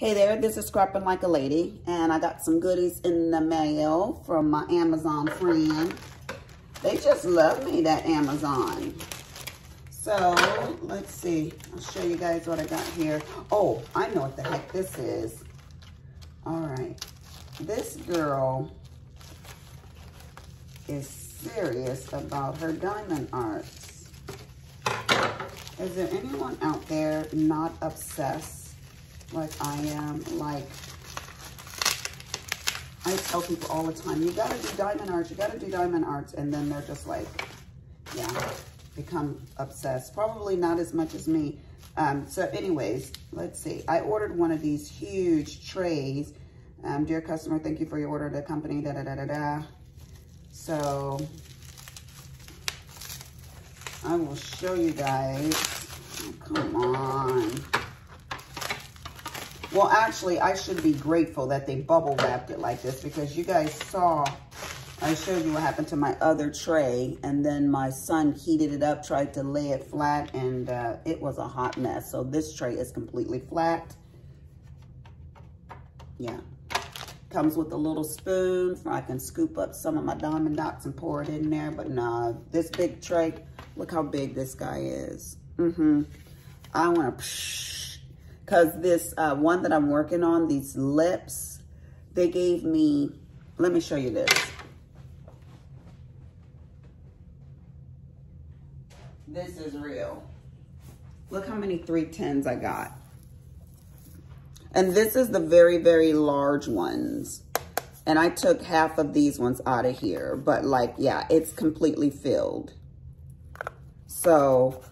Hey there, this is Scrapping Like a Lady, and I got some goodies in the mail from my Amazon friend. They just love me, that Amazon. So, let's see. I'll show you guys what I got here. Oh, I know what the heck this is. All right. This girl is serious about her diamond arts. Is there anyone out there not obsessed like I am. Like, I tell people all the time, you gotta do diamond arts, you gotta do diamond arts, and then they're just like, yeah, become obsessed. Probably not as much as me. Um, so anyways, let's see. I ordered one of these huge trays. Um, dear customer, thank you for your order. The company, da da da da da. So I will show you guys. Oh, come on. Well, actually, I should be grateful that they bubble wrapped it like this because you guys saw, I showed you what happened to my other tray and then my son heated it up, tried to lay it flat and uh, it was a hot mess. So this tray is completely flat. Yeah. Comes with a little spoon so I can scoop up some of my diamond dots and pour it in there. But nah, this big tray, look how big this guy is. Mm-hmm. I want to because this uh, one that I'm working on, these lips, they gave me, let me show you this. This is real. Look how many 310s I got. And this is the very, very large ones. And I took half of these ones out of here. But like, yeah, it's completely filled. So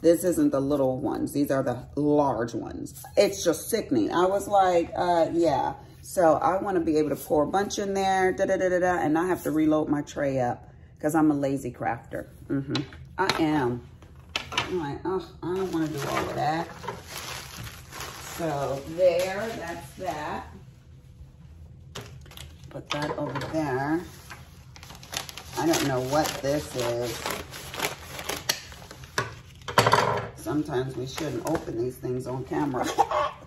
this isn't the little ones. These are the large ones. It's just sickening. I was like, uh, yeah. So I want to be able to pour a bunch in there, da da da da da, and I have to reload my tray up because I'm a lazy crafter. Mm -hmm. I am. I'm like, oh, I don't want to do all of that. So there, that's that. Put that over there. I don't know what this is. Sometimes we shouldn't open these things on camera.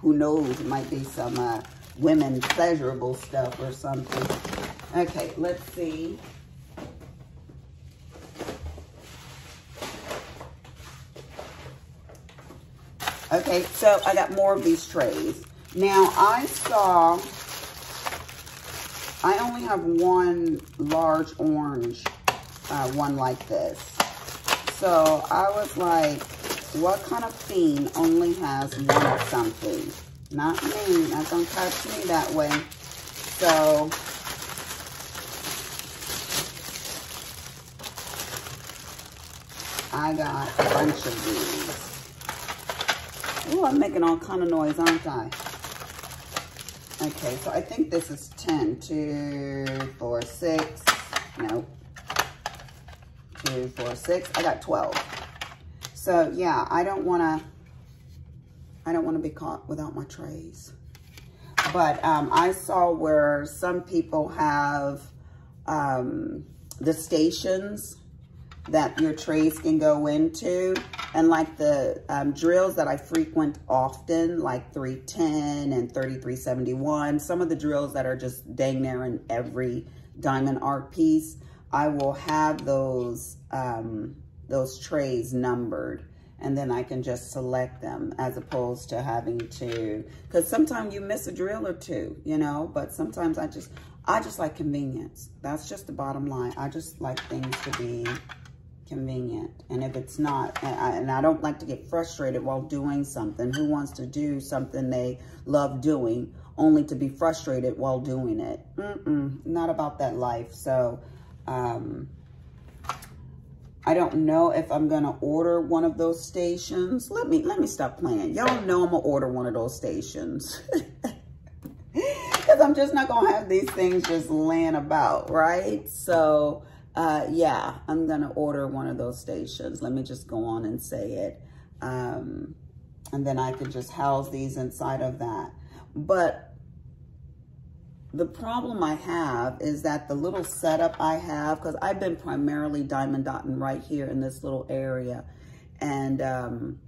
Who knows, it might be some uh, women pleasurable stuff or something. Okay, let's see. Okay, so I got more of these trays. Now, I saw, I only have one large orange uh, one like this. So I was like, what kind of fiend only has one of something? Not me. Going to touch me that way. So, I got a bunch of these. Oh, I'm making all kind of noise, aren't I? Okay, so I think this is 10. 2, 4, 6. Nope. 2, 4, 6. I got 12. So yeah, I don't want to, I don't want to be caught without my trays. But um, I saw where some people have um, the stations that your trays can go into. And like the um, drills that I frequent often, like 310 and 3371, some of the drills that are just dang near in every diamond art piece, I will have those um, those trays numbered and then I can just select them as opposed to having to, because sometimes you miss a drill or two, you know, but sometimes I just, I just like convenience. That's just the bottom line. I just like things to be convenient. And if it's not, and I, and I don't like to get frustrated while doing something. Who wants to do something they love doing only to be frustrated while doing it? Mm-mm, not about that life. So, um, I don't know if I'm gonna order one of those stations. Let me let me stop playing. Y'all know I'm gonna order one of those stations. Because I'm just not gonna have these things just laying about, right? So uh, yeah, I'm gonna order one of those stations. Let me just go on and say it. Um, and then I could just house these inside of that. But the problem I have is that the little setup I have, because I've been primarily diamond dotting right here in this little area. And um,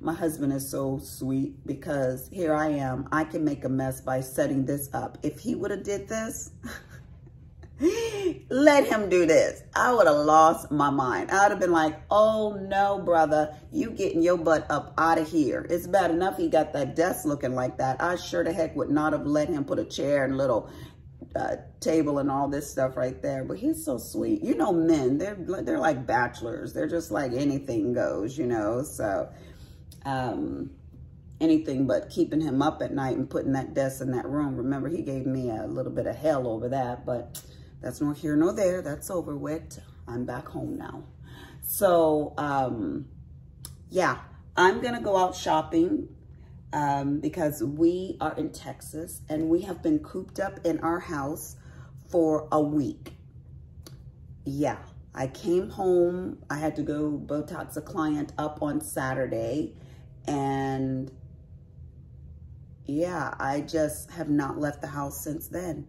My husband is so sweet because here I am. I can make a mess by setting this up. If he would have did this, let him do this. I would have lost my mind. I would have been like, oh no, brother, you getting your butt up out of here. It's bad enough he got that desk looking like that. I sure the heck would not have let him put a chair and little uh, table and all this stuff right there. But he's so sweet. You know, men, they're, they're like bachelors. They're just like anything goes, you know. So, um, anything but keeping him up at night and putting that desk in that room. Remember, he gave me a little bit of hell over that, but that's nor here nor there. That's over with. I'm back home now. So, um, yeah, I'm going to go out shopping um, because we are in Texas and we have been cooped up in our house for a week. Yeah, I came home. I had to go Botox a client up on Saturday and yeah, I just have not left the house since then.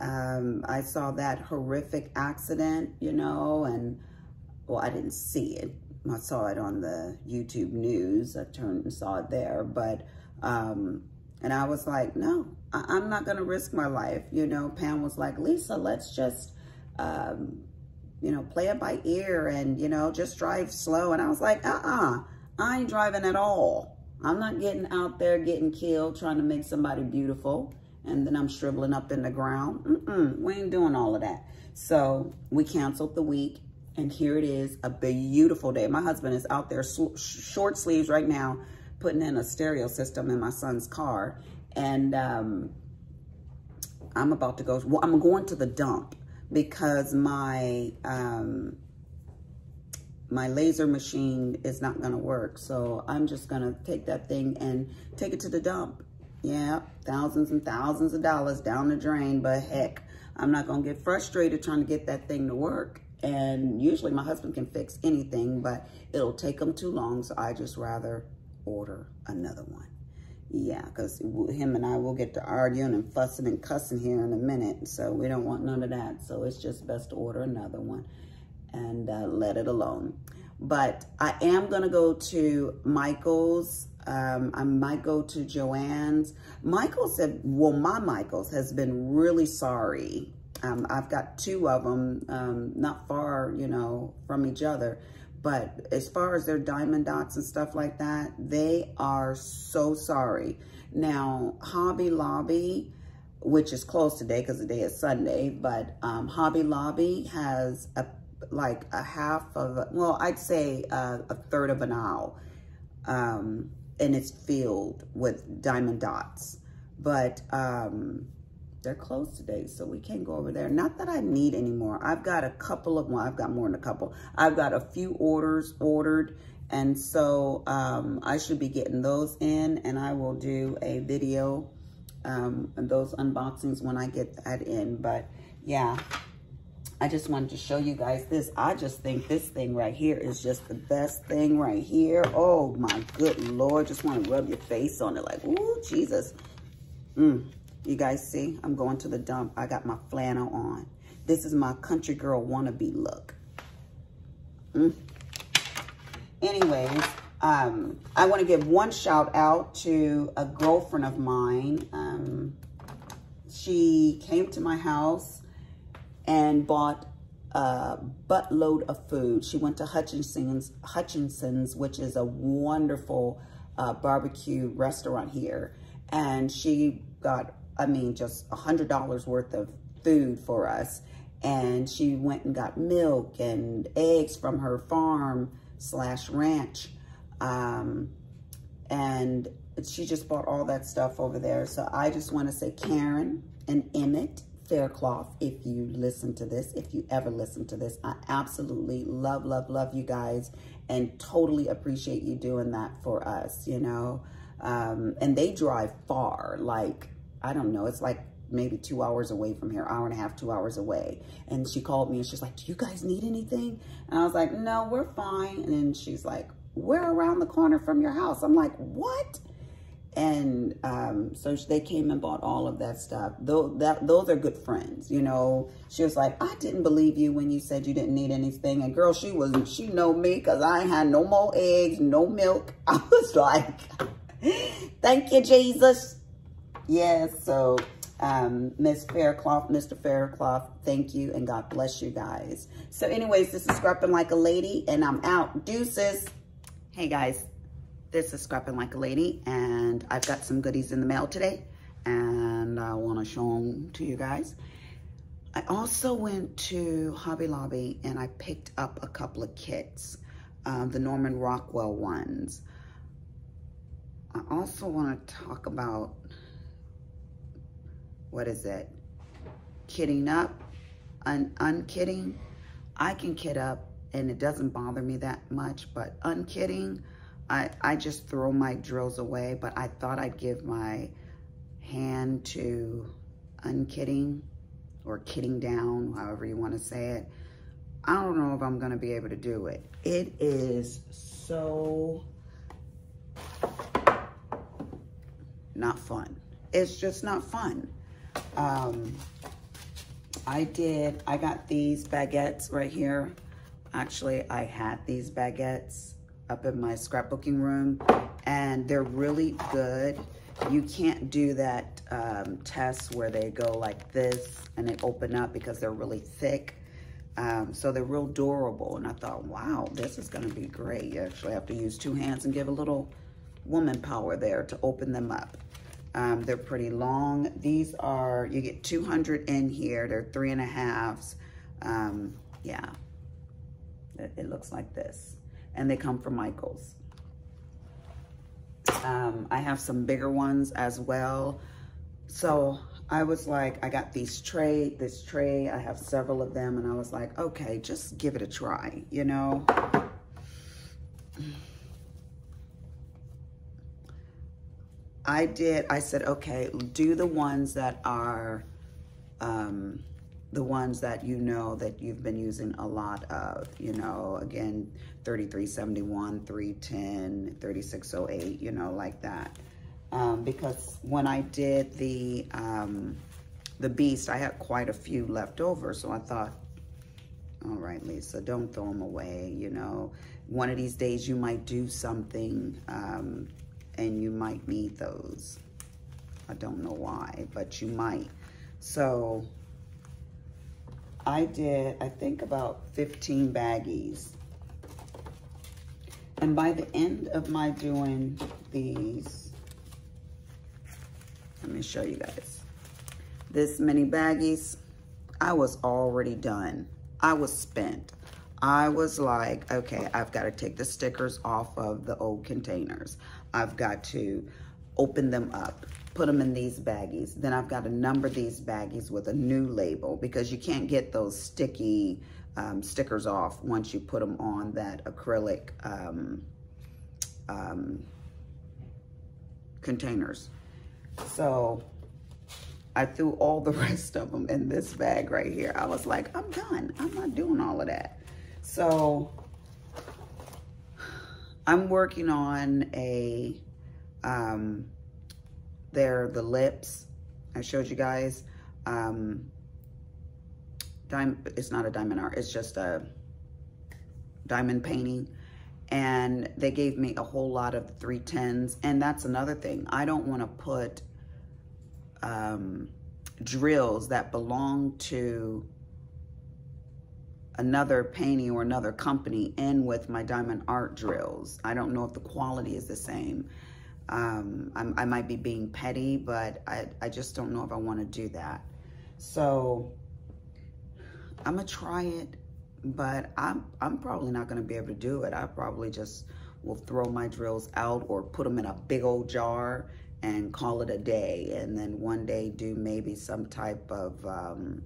Um, I saw that horrific accident, you know, and well, I didn't see it. I saw it on the YouTube news. I turned and saw it there, but, um, and I was like, no, I am not going to risk my life. You know, Pam was like, Lisa, let's just, um, you know, play it by ear and, you know, just drive slow. And I was like, uh-uh, I ain't driving at all. I'm not getting out there getting killed trying to make somebody beautiful and then I'm shriveling up in the ground. Mm-mm, we ain't doing all of that. So we canceled the week and here it is, a beautiful day. My husband is out there short sleeves right now, putting in a stereo system in my son's car. And um, I'm about to go, well, I'm going to the dump because my, um, my laser machine is not gonna work. So I'm just gonna take that thing and take it to the dump. Yeah, thousands and thousands of dollars down the drain, but heck, I'm not gonna get frustrated trying to get that thing to work. And usually my husband can fix anything, but it'll take him too long. So I just rather order another one. Yeah, because him and I will get to arguing and fussing and cussing here in a minute. So we don't want none of that. So it's just best to order another one and uh, let it alone. But I am going to go to Michael's. Um, I might go to Joann's. Michael said, well, my Michael's has been really sorry um, I've got two of them, um, not far, you know, from each other. But as far as their diamond dots and stuff like that, they are so sorry. Now, Hobby Lobby, which is closed today because the day is Sunday, but um, Hobby Lobby has a like a half of, well, I'd say a, a third of an aisle. Um, and it's filled with diamond dots. But um, they're closed today, so we can't go over there. Not that I need any more. I've got a couple of, well, I've got more than a couple. I've got a few orders ordered, and so um, I should be getting those in, and I will do a video um, those unboxings when I get that in. But yeah, I just wanted to show you guys this. I just think this thing right here is just the best thing right here. Oh my good Lord. Just want to rub your face on it like, ooh, Jesus. Mmm. You guys see, I'm going to the dump. I got my flannel on. This is my country girl wannabe look. Mm. Anyways, um, I want to give one shout out to a girlfriend of mine. Um, she came to my house and bought a buttload of food. She went to Hutchinson's, Hutchinson's which is a wonderful uh, barbecue restaurant here. And she got I mean, just a $100 worth of food for us. And she went and got milk and eggs from her farm slash ranch. Um, and she just bought all that stuff over there. So I just want to say Karen and Emmett Faircloth, if you listen to this, if you ever listen to this, I absolutely love, love, love you guys and totally appreciate you doing that for us, you know. Um, and they drive far, like I don't know, it's like maybe two hours away from here, hour and a half, two hours away. And she called me and she's like, do you guys need anything? And I was like, no, we're fine. And then she's like, we're around the corner from your house. I'm like, what? And um, so they came and bought all of that stuff. Those, that, those are good friends, you know. She was like, I didn't believe you when you said you didn't need anything. And girl, she was, she know me because I ain't had no more eggs, no milk. I was like, thank you, Jesus. Yes, so um, Miss Faircloth, Mr. Faircloth, thank you and God bless you guys. So anyways, this is Scrapping Like a Lady and I'm out. Deuces. Hey guys, this is Scrapping Like a Lady, and I've got some goodies in the mail today, and I want to show them to you guys. I also went to Hobby Lobby, and I picked up a couple of kits, uh, the Norman Rockwell ones. I also want to talk about, what is it, kitting up, un unkitting. I can kit up, and it doesn't bother me that much, but unkitting, I, I just throw my drills away, but I thought I'd give my hand to unkitting or kitting down, however you want to say it. I don't know if I'm going to be able to do it. It is so not fun. It's just not fun. Um, I did, I got these baguettes right here. Actually, I had these baguettes up in my scrapbooking room and they're really good. You can't do that um, test where they go like this and they open up because they're really thick. Um, so they're real durable. And I thought, wow, this is gonna be great. You actually have to use two hands and give a little woman power there to open them up. Um, they're pretty long. These are, you get 200 in here. They're three and a halves. Um, yeah, it, it looks like this and they come from Michaels. Um, I have some bigger ones as well. So I was like, I got these tray, this tray, I have several of them, and I was like, okay, just give it a try, you know? I did, I said, okay, do the ones that are, um, the ones that you know that you've been using a lot of, you know, again, 3371, 310, 3608, you know, like that. Um, because when I did the, um, the Beast, I had quite a few left over. So I thought, all right, Lisa, don't throw them away, you know. One of these days you might do something um, and you might need those. I don't know why, but you might. So I did, I think about 15 baggies. And by the end of my doing these, let me show you guys. This many baggies, I was already done. I was spent. I was like, okay, I've got to take the stickers off of the old containers. I've got to open them up put them in these baggies. Then I've got to number these baggies with a new label because you can't get those sticky um, stickers off once you put them on that acrylic um, um, containers. So I threw all the rest of them in this bag right here. I was like, I'm done. I'm not doing all of that. So I'm working on a um, they're the lips. I showed you guys. Um, it's not a diamond art. It's just a diamond painting. And they gave me a whole lot of 310s. And that's another thing. I don't want to put um, drills that belong to another painting or another company in with my diamond art drills. I don't know if the quality is the same. Um, i might be being petty, but I, I just don't know if I want to do that. So I'm going to try it, but I'm, I'm probably not going to be able to do it. I probably just will throw my drills out or put them in a big old jar and call it a day. And then one day do maybe some type of um,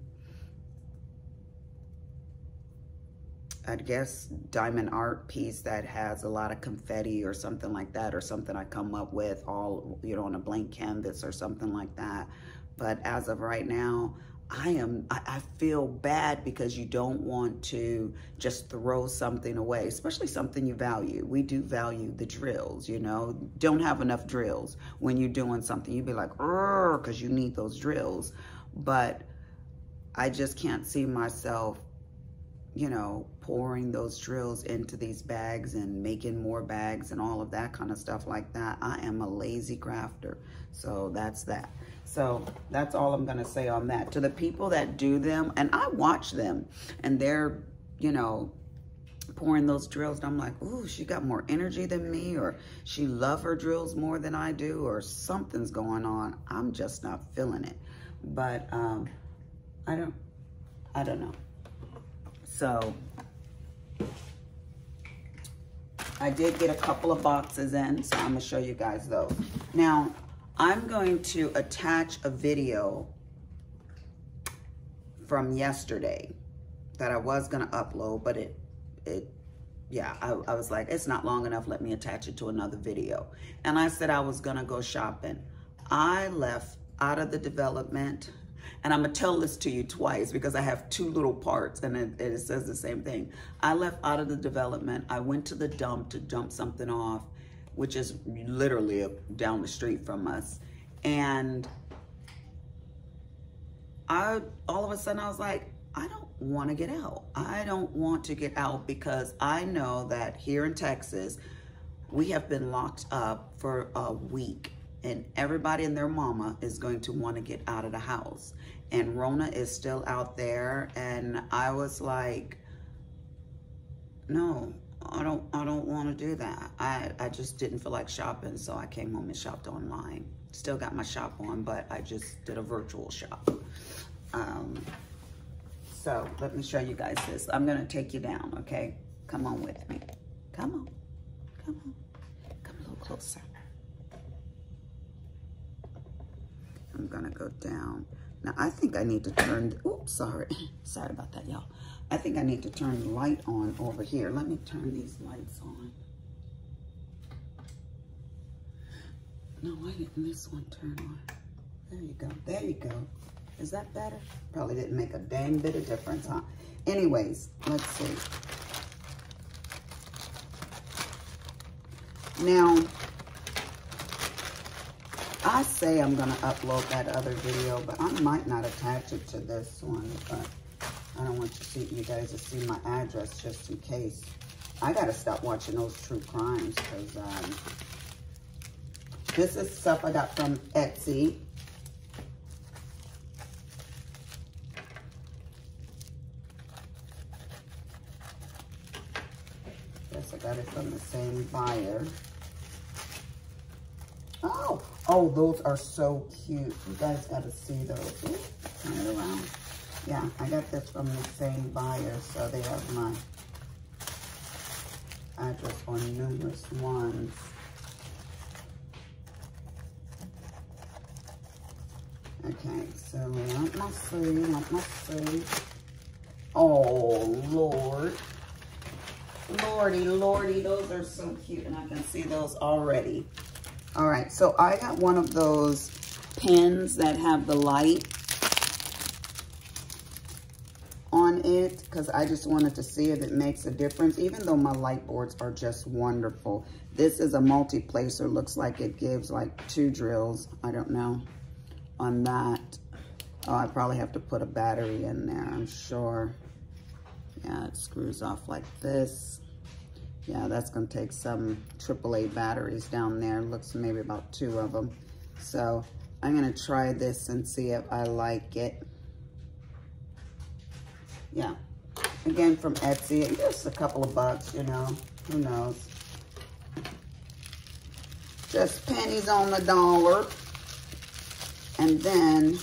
I guess, diamond art piece that has a lot of confetti or something like that, or something I come up with all, you know, on a blank canvas or something like that. But as of right now, I am, I, feel bad because you don't want to just throw something away, especially something you value. We do value the drills, you know, don't have enough drills when you're doing something. You'd be like, because you need those drills. But I just can't see myself, you know, pouring those drills into these bags and making more bags and all of that kind of stuff like that. I am a lazy crafter. So that's that. So that's all I'm going to say on that. To the people that do them, and I watch them, and they're, you know, pouring those drills, and I'm like, ooh, she got more energy than me, or she love her drills more than I do, or something's going on. I'm just not feeling it. But um, I don't, I don't know. So I did get a couple of boxes in, so I'm gonna show you guys those. Now, I'm going to attach a video from yesterday that I was to upload, but it, it, yeah, I, I was like, it's not long enough. Let me attach it to another video. And I said I was to go shopping. I left out of the development and I'm gonna tell this to you twice because I have two little parts and it, it, says the same thing. I left out of the development. I went to the dump to dump something off which is literally down the street from us. And I, all of a sudden I was like, I don't want to get out. I don't want to get out because I know that here in Texas, we have been locked up for a week and everybody and their mama is going to want to get out of the house. And Rona is still out there. And I was like, no, I don't I don't want to do that. I, I just didn't feel like shopping, so I came home and shopped online. Still got my shop on, but I just did a virtual shop. Um, so let me show you guys this. I'm gonna take you down, okay? Come on with me. Come on, come on, come a little closer. I'm gonna go down. Now I think I need to turn, oops, sorry. sorry about that, y'all. I think I need to turn the light on over here. Let me turn these lights on. No, why didn't this one turn on? There you go. There you go. Is that better? Probably didn't make a dang bit of difference, huh? Anyways, let's see. Now, I say I'm going to upload that other video, but I might not attach it to this one, but I don't want you, see, you guys to see my address just in case. I got to stop watching those true crimes because um, this is stuff I got from Etsy. Guess I got it from the same buyer. Oh, those are so cute. You guys got to see those. Ooh, turn it around. Yeah, I got this from the same buyer, so they have my address on numerous ones. Okay, so let me see, let me see. Oh, Lord. Lordy, Lordy, those are so cute, and I can see those already. All right, so I got one of those pins that have the light on it because I just wanted to see if it makes a difference, even though my light boards are just wonderful. This is a multi-placer. Looks like it gives like two drills. I don't know on that. Oh, I probably have to put a battery in there, I'm sure. Yeah, it screws off like this. Yeah, that's gonna take some AAA batteries down there. Looks maybe about two of them. So I'm gonna try this and see if I like it yeah. Again, from Etsy. Just a couple of bucks, you know. Who knows? Just pennies on the dollar. And then,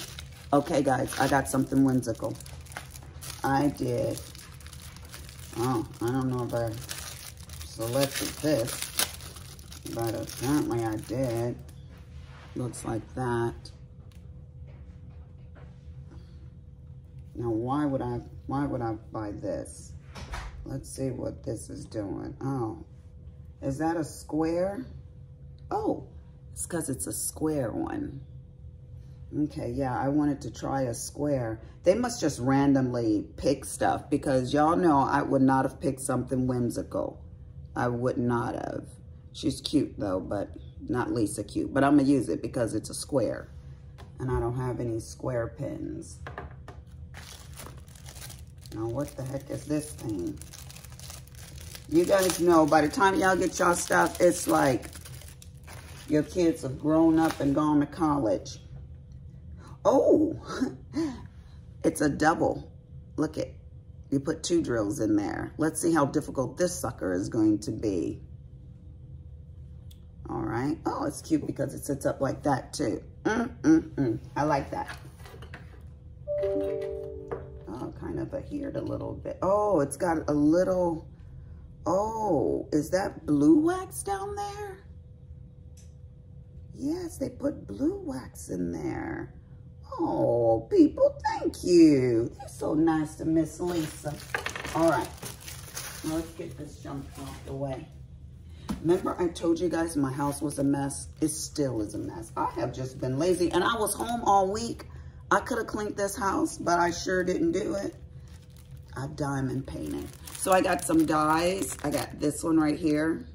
okay, guys, I got something whimsical. I did. Oh, I don't know if I selected this, but apparently I did. Looks like that. Now, why would I, why would I buy this? Let's see what this is doing. Oh, is that a square? Oh, it's because it's a square one. Okay, yeah, I wanted to try a square. They must just randomly pick stuff because y'all know I would not have picked something whimsical. I would not have. She's cute though, but not Lisa cute. But I'm gonna use it because it's a square. And I don't have any square pins. Now what the heck is this thing? You guys know by the time y'all get y'all stuff, it's like your kids have grown up and gone to college. Oh, it's a double. Look at, you put two drills in there. Let's see how difficult this sucker is going to be. All right. Oh, it's cute because it sits up like that too. Mm, mm, mm. I like that. Oh, kind of adhered a little bit. Oh, it's got a little, oh, is that blue wax down there? Yes, they put blue wax in there. Oh, people, thank you. They're so nice to Miss Lisa. All right, now let's get this junk off the way. Remember I told you guys my house was a mess? It still is a mess. I have just been lazy and I was home all week. I could have cleaned this house, but I sure didn't do it. I diamond painted. So I got some dies. I got this one right here.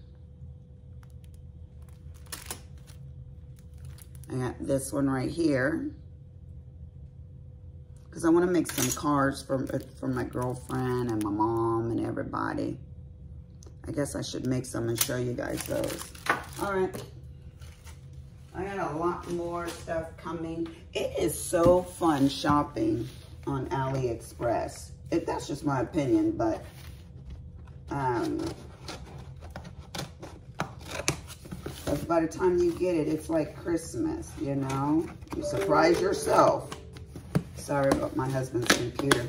I got this one right here. Because I want to make some cards for, for my girlfriend and my mom and everybody. I guess I should make some and show you guys those. All right. I got a lot more stuff coming. It is so fun shopping on AliExpress. If that's just my opinion, but um, by the time you get it, it's like Christmas, you know? You surprise yourself. Sorry about my husband's computer.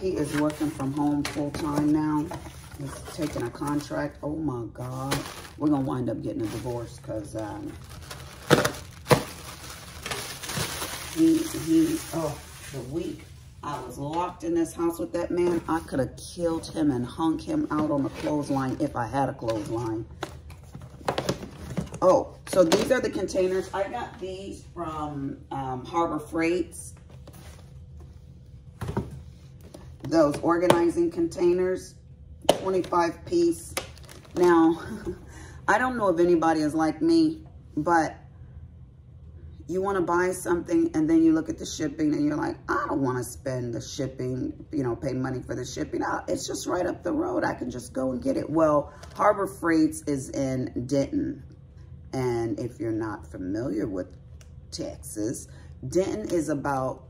He is working from home full time now. He's taking a contract. Oh my God. We're going to wind up getting a divorce because um, he, he, oh, the week I was locked in this house with that man, I could have killed him and hung him out on the clothesline if I had a clothesline. Oh, so these are the containers. I got these from um, Harbor Freights. Those organizing containers, 25 piece. Now, I don't know if anybody is like me, but you want to buy something and then you look at the shipping and you're like, I don't want to spend the shipping, you know, pay money for the shipping. It's just right up the road. I can just go and get it. Well, Harbor Freights is in Denton, and if you're not familiar with Texas, Denton is about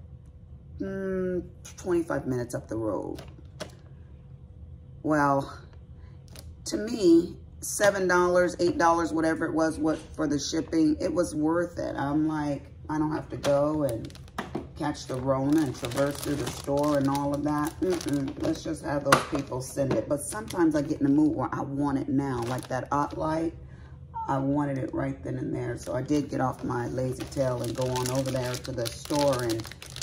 mm, 25 minutes up the road. Well, to me, $7, $8, whatever it was what for the shipping, it was worth it. I'm like, I don't have to go and catch the Rona and traverse through the store and all of that. Mm -mm. Let's just have those people send it. But sometimes I get in the mood where I want it now, like that OttLite. I wanted it right then and there. So I did get off my lazy tail and go on over there to the store and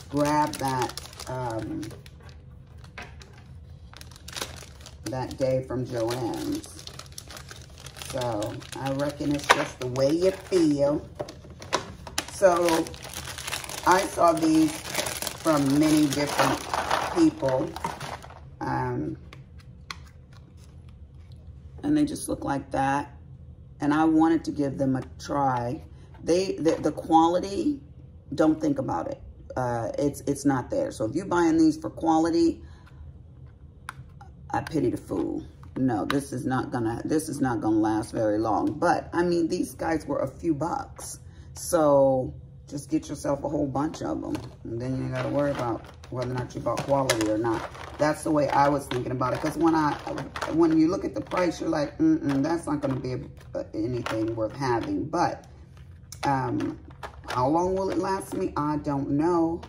grab that um, that day from Joann's. So I reckon it's just the way you feel. So I saw these from many different people. Um, and they just look like that and I wanted to give them a try. They the, the quality, don't think about it. Uh, it's it's not there. So if you're buying these for quality, I pity the fool. No, this is not gonna this is not gonna last very long. But I mean, these guys were a few bucks. So just get yourself a whole bunch of them. And then you got to worry about whether or not you bought quality or not. That's the way I was thinking about it. Because when I, when you look at the price, you're like, mm, -mm that's not going to be a, anything worth having. But um, how long will it last me? I don't know.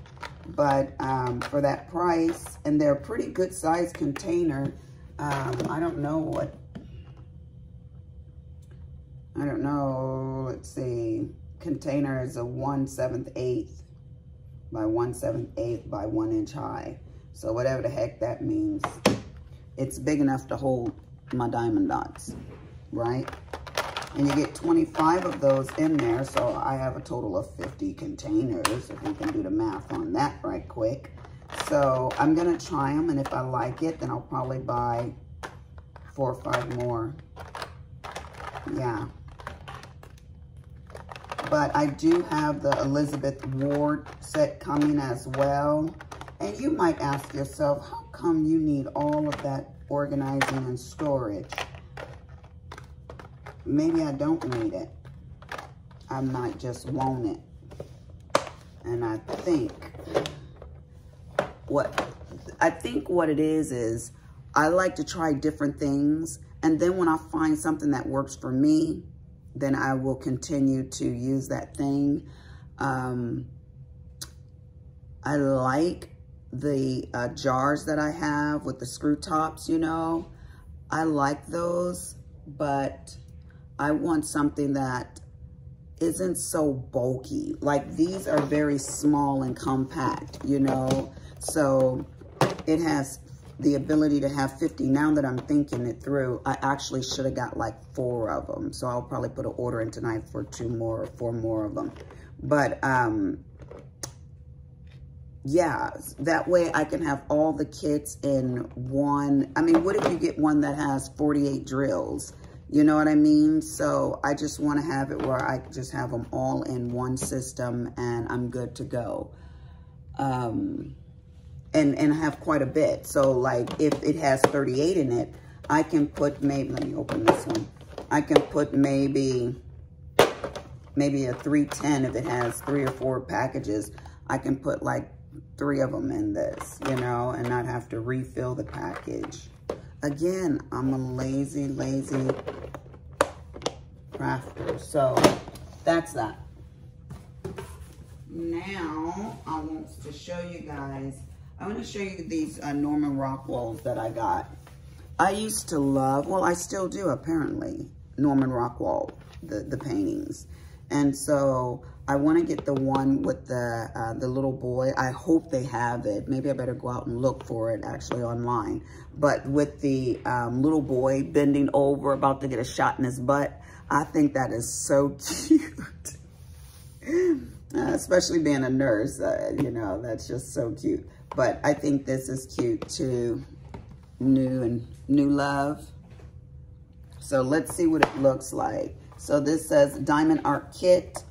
But um, for that price, and they're a pretty good size container. Um, I don't know what, I don't know, let's see container is a 1 7th eighth by 1 7th eighth by 1 inch high. So whatever the heck that means, it's big enough to hold my diamond dots, right? And you get 25 of those in there, so I have a total of 50 containers, if we can do the math on that right quick. So I'm gonna try them, and if I like it, then I'll probably buy four or five more. Yeah. But I do have the Elizabeth Ward set coming as well. And you might ask yourself, how come you need all of that organizing and storage? Maybe I don't need it. I might just want it. And I think what I think what it is is I like to try different things. And then when I find something that works for me, then I will continue to use that thing. Um, I like the uh, jars that I have with the screw tops, you know. I like those, but I want something that isn't so bulky. Like these are very small and compact, you know. So it has the ability to have 50. Now that I'm thinking it through, I actually should have got like four of them. So I'll probably put an order in tonight for two more or four more of them. But um, yeah, that way I can have all the kits in one. I mean, what if you get one that has 48 drills? You know what I mean? So I just want to have it where I just have them all in one system and I'm good to go. Um, and, and have quite a bit. So like if it has 38 in it, I can put maybe, let me open this one. I can put maybe, maybe a 310 if it has three or four packages. I can put like three of them in this, you know, and not have to refill the package. Again, I'm a lazy, lazy crafter. So that's that. Now, I want to show you guys I want to show you these uh, Norman Rockwells that I got. I used to love, well, I still do apparently, Norman Rockwell, the, the paintings. And so I want to get the one with the uh, the little boy. I hope they have it. Maybe I better go out and look for it actually online. But with the um, little boy bending over, about to get a shot in his butt, I think that is so cute. Uh, especially being a nurse, uh, you know, that's just so cute. But I think this is cute too. New and new love. So let's see what it looks like. So this says Diamond Art Kit.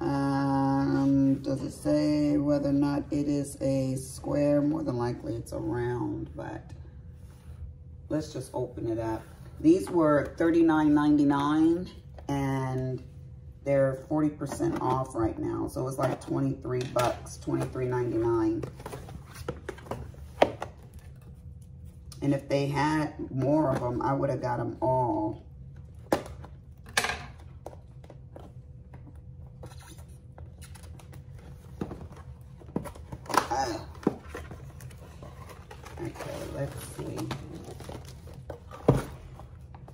Um, does it say whether or not it is a square? More than likely it's a round, but let's just open it up. These were $39.99 and they're 40% off right now. So it's like 23 bucks, 23.99. And if they had more of them, I would have got them all. Oh. Okay, let's see.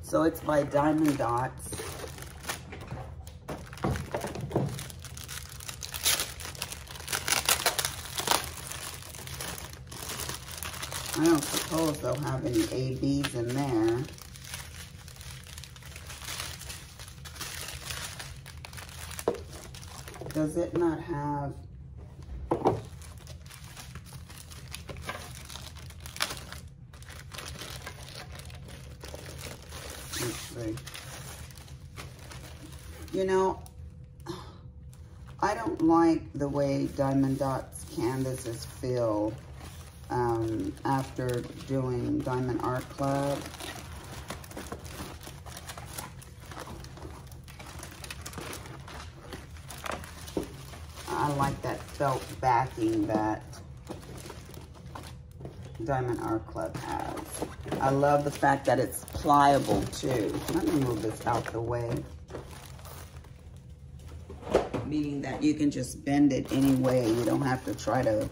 So it's by Diamond Dots. I don't they'll have any ABs in there. Does it not have... You know, I don't like the way Diamond Dots canvases feel um, after doing Diamond Art Club. I like that felt backing that Diamond Art Club has. I love the fact that it's pliable too. Let me move this out the way. Meaning that you can just bend it any way. You don't have to try to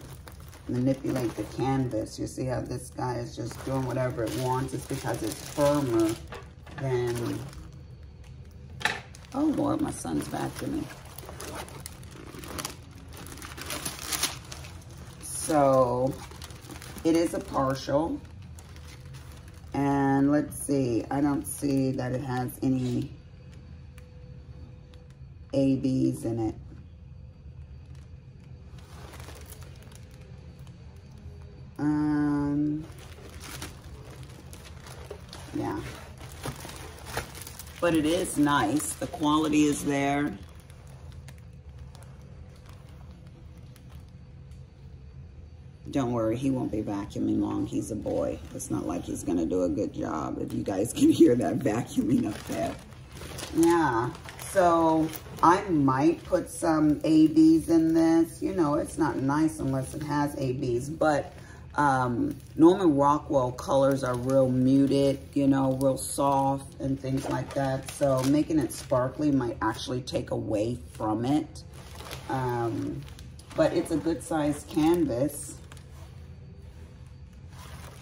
manipulate the canvas. You see how this guy is just doing whatever it wants. It's because it's firmer than... Oh, Lord, my son's back to me. So, it is a partial. And let's see, I don't see that it has any ABs in it. Yeah. But it is nice. The quality is there. Don't worry, he won't be vacuuming long. He's a boy. It's not like he's gonna do a good job. If you guys can hear that vacuuming up there. Yeah, so I might put some ABs in this. You know, it's not nice unless it has ABs, but um, Norman Rockwell colors are real muted, you know, real soft and things like that. So making it sparkly might actually take away from it. Um, but it's a good size canvas.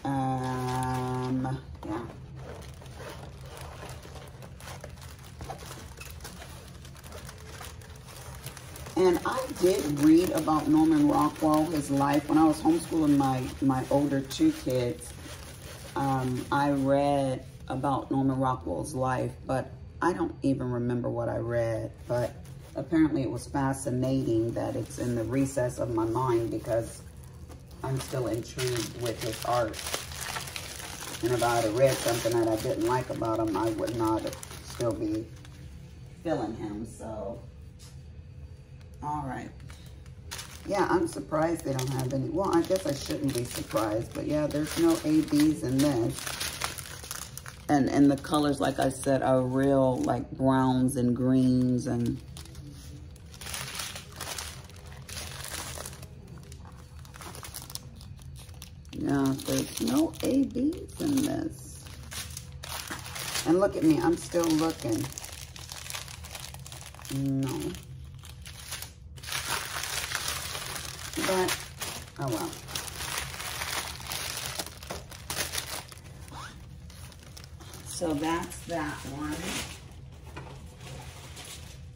Um, yeah. And I did read about Norman Rockwell, his life. When I was homeschooling my, my older two kids, um, I read about Norman Rockwell's life, but I don't even remember what I read. But apparently it was fascinating that it's in the recess of my mind because I'm still intrigued with his art. And if I had read something that I didn't like about him, I would not still be feeling him. So all right. Yeah, I'm surprised they don't have any. Well, I guess I shouldn't be surprised. But yeah, there's no ABs in this. And, and the colors, like I said, are real like browns and greens and... Yeah, there's no ABs in this. And look at me, I'm still looking. No. But oh well. So that's that one.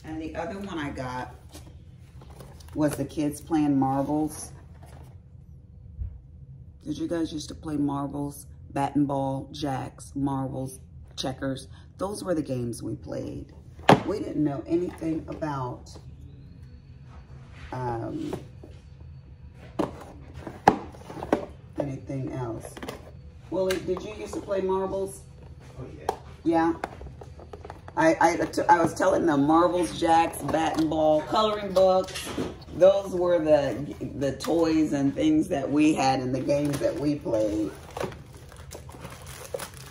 And the other one I got was the kids playing marbles. Did you guys used to play marbles? Bat and ball, jacks, marbles, checkers. Those were the games we played. We didn't know anything about um, anything else. Willie, did you used to play marbles? Oh, yeah. Yeah? I, I, I was telling them marbles, jacks, bat and ball, coloring books. Those were the, the toys and things that we had and the games that we played.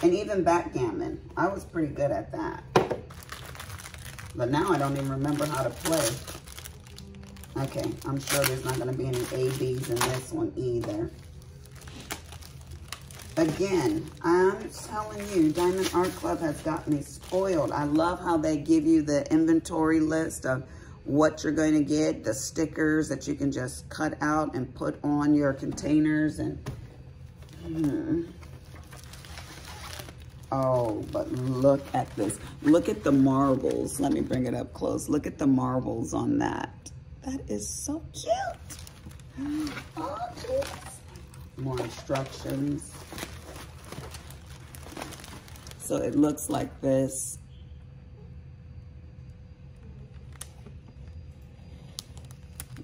And even backgammon. I was pretty good at that. But now I don't even remember how to play. Okay, I'm sure there's not going to be any A, Bs in this one either. Again, I'm telling you, Diamond Art Club has got me spoiled. I love how they give you the inventory list of what you're going to get, the stickers that you can just cut out and put on your containers. and. Hmm. Oh, but look at this. Look at the marbles. Let me bring it up close. Look at the marbles on that. That is so cute. Oh. More instructions. So it looks like this.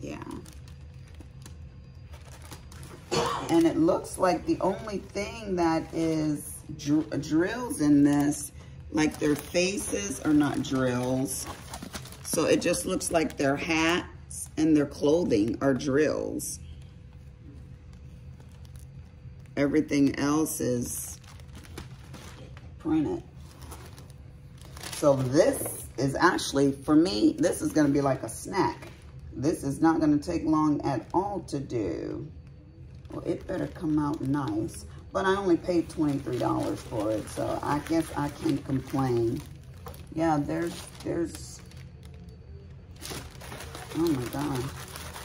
Yeah. And it looks like the only thing that is dr drills in this, like their faces are not drills. So it just looks like their hats and their clothing are drills. Everything else is print it. So this is actually, for me, this is gonna be like a snack. This is not gonna take long at all to do. Well, it better come out nice. But I only paid $23 for it, so I guess I can't complain. Yeah, there's, there's, oh my God.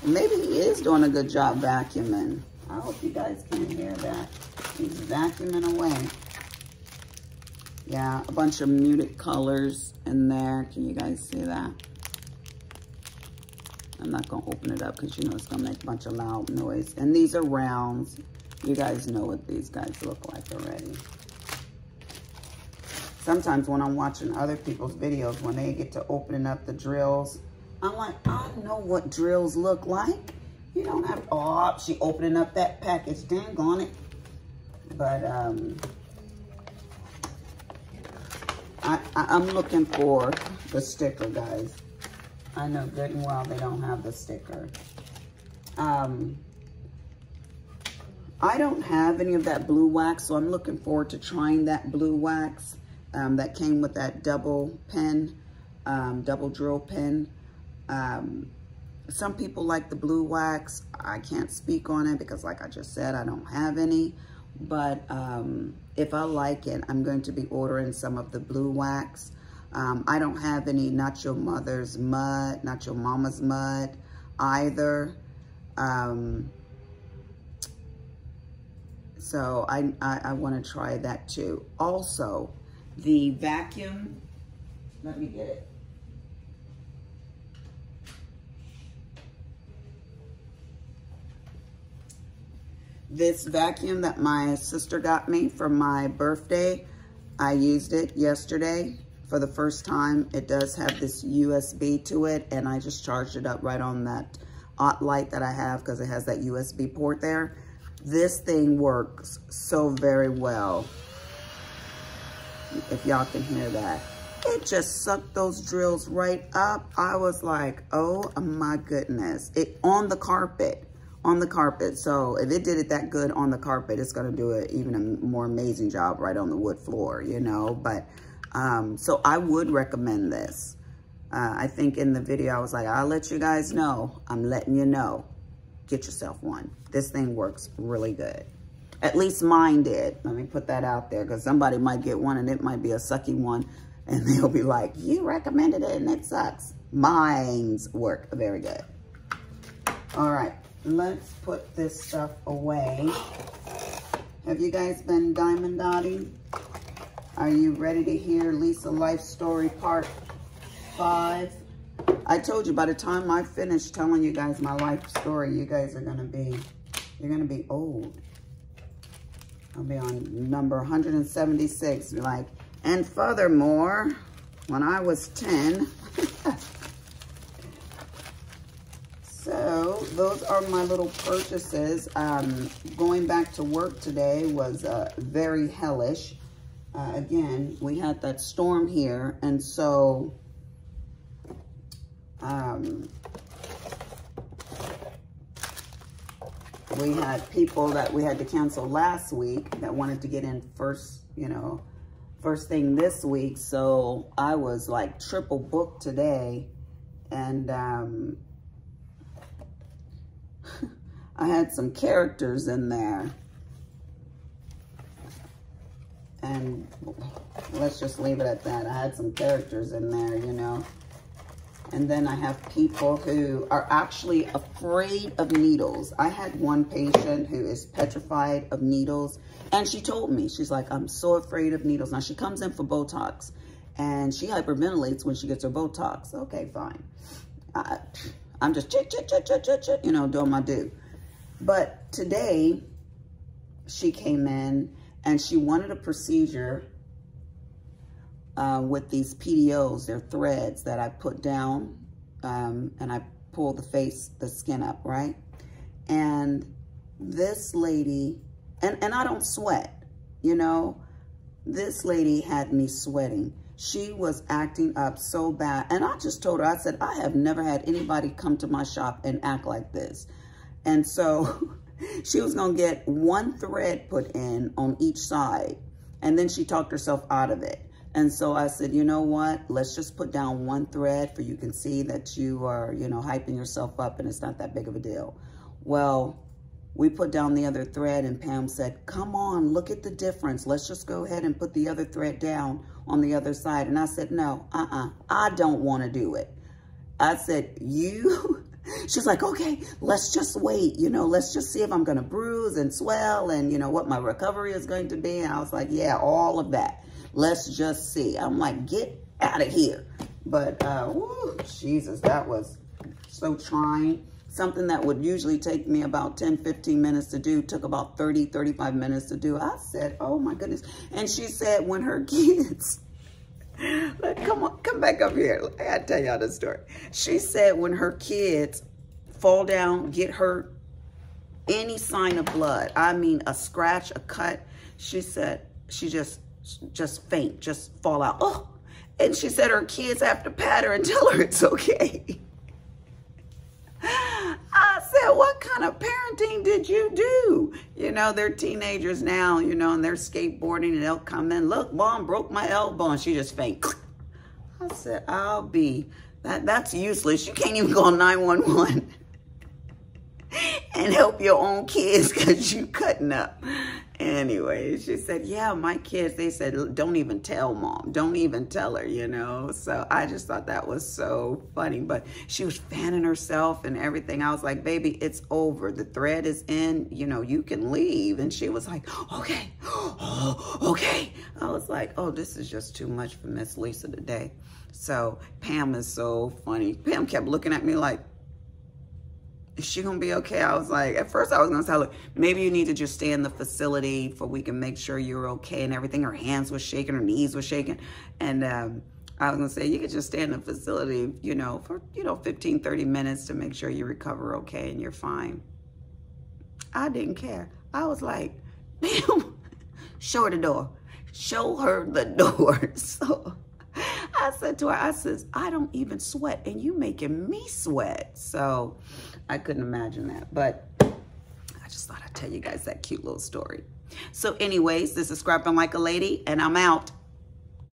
Maybe he is doing a good job vacuuming. I hope you guys can hear that. He's vacuuming away. Yeah, a bunch of muted colors in there. Can you guys see that? I'm not going to open it up because you know it's going to make a bunch of loud noise. And these are rounds. You guys know what these guys look like already. sometimes when I'm watching other people's videos, when they get to opening up the drills, I'm like, I know what drills look like. You don't have, oh, she opening up that package, dang on it. But um, I, I, am looking for the sticker, guys. I know good and well they don't have the sticker. Um, I don't have any of that blue wax, so I'm looking forward to trying that blue wax um, that came with that double pen, um, double drill pen. Um, some people like the blue wax. I can't speak on it because like I just said, I don't have any. But um, if I like it, I'm going to be ordering some of the blue wax. Um, I don't have any Not Your Mother's Mud, Not Your Mama's Mud either. Um, so I, I, I want to try that too. Also, the vacuum, let me get it. This vacuum that my sister got me for my birthday, I used it yesterday for the first time. It does have this USB to it, and I just charged it up right on that OttLite that I have because it has that USB port there. This thing works so very well. If y'all can hear that. It just sucked those drills right up. I was like, oh my goodness. It on the carpet on the carpet. So if it did it that good on the carpet, it's going to do an even a more amazing job right on the wood floor, you know. But um, so I would recommend this. Uh, I think in the video, I was like, I'll let you guys know. I'm letting you know. Get yourself one. This thing works really good. At least mine did. Let me put that out there because somebody might get one and it might be a sucky one. And they'll be like, you recommended it and it sucks. Mine's work very good. All right let's put this stuff away. Have you guys been diamond dotting? Are you ready to hear Lisa Life Story Part 5? I told you by the time I finish telling you guys my life story, you guys are going to be, you're going to be old. I'll be on number 176. Like, and furthermore, when I was 10, So those are my little purchases. Um, going back to work today was uh, very hellish. Uh, again, we had that storm here. And so um, we had people that we had to cancel last week that wanted to get in first, you know, first thing this week. So I was like triple booked today. And um, I had some characters in there. And let's just leave it at that. I had some characters in there, you know. And then I have people who are actually afraid of needles. I had one patient who is petrified of needles. And she told me, she's like, I'm so afraid of needles. Now, she comes in for Botox. And she hyperventilates when she gets her Botox. Okay, fine. I, I'm just chit, chit, chit, chit, chit, chit, you know, doing my do. But today, she came in and she wanted a procedure uh, with these PDOs. They're threads that I put down um, and I pull the face, the skin up, right? And this lady, and, and I don't sweat, you know? This lady had me sweating. She was acting up so bad. And I just told her, I said, I have never had anybody come to my shop and act like this. And so she was going to get one thread put in on each side. And then she talked herself out of it. And so I said, you know what? Let's just put down one thread for you can see that you are, you know, hyping yourself up and it's not that big of a deal. Well, we put down the other thread and Pam said, come on, look at the difference. Let's just go ahead and put the other thread down on the other side. And I said, no, uh-uh, I don't want to do it. I said, you? She's like, okay, let's just wait. You know, let's just see if I'm going to bruise and swell and, you know, what my recovery is going to be. And I was like, yeah, all of that. Let's just see. I'm like, get out of here. But, uh, Jesus, that was so trying. Something that would usually take me about 10, 15 minutes to do took about 30, 35 minutes to do. I said, oh my goodness. And she said when her kids come on, come back up here. I gotta tell y'all the story. She said when her kids fall down, get hurt, any sign of blood, I mean a scratch, a cut, she said she just just faint, just fall out. Oh, and she said her kids have to pat her and tell her it's okay. I said, what kind of parenting did you do? You know, they're teenagers now, you know, and they're skateboarding and they'll come in, look, mom broke my elbow and she just faint. I said, I'll be, that, that's useless. You can't even call 911 and help your own kids because you're cutting up. Anyway, she said, yeah, my kids, they said, don't even tell mom. Don't even tell her, you know. So I just thought that was so funny. But she was fanning herself and everything. I was like, baby, it's over. The thread is in. You know, you can leave. And she was like, okay, oh, okay. I was like, oh, this is just too much for Miss Lisa today. So Pam is so funny. Pam kept looking at me like, is she gonna be okay? I was like, at first I was gonna tell her, maybe you need to just stay in the facility for we can make sure you're okay and everything. Her hands were shaking, her knees were shaking. And um, I was gonna say, you could just stay in the facility, you know, for, you know, 15, 30 minutes to make sure you recover okay and you're fine. I didn't care. I was like, show her the door. Show her the door. So I said to her, I says, I don't even sweat and you making me sweat. So I couldn't imagine that. But I just thought I'd tell you guys that cute little story. So anyways, this is Scrapping Like a Lady and I'm out.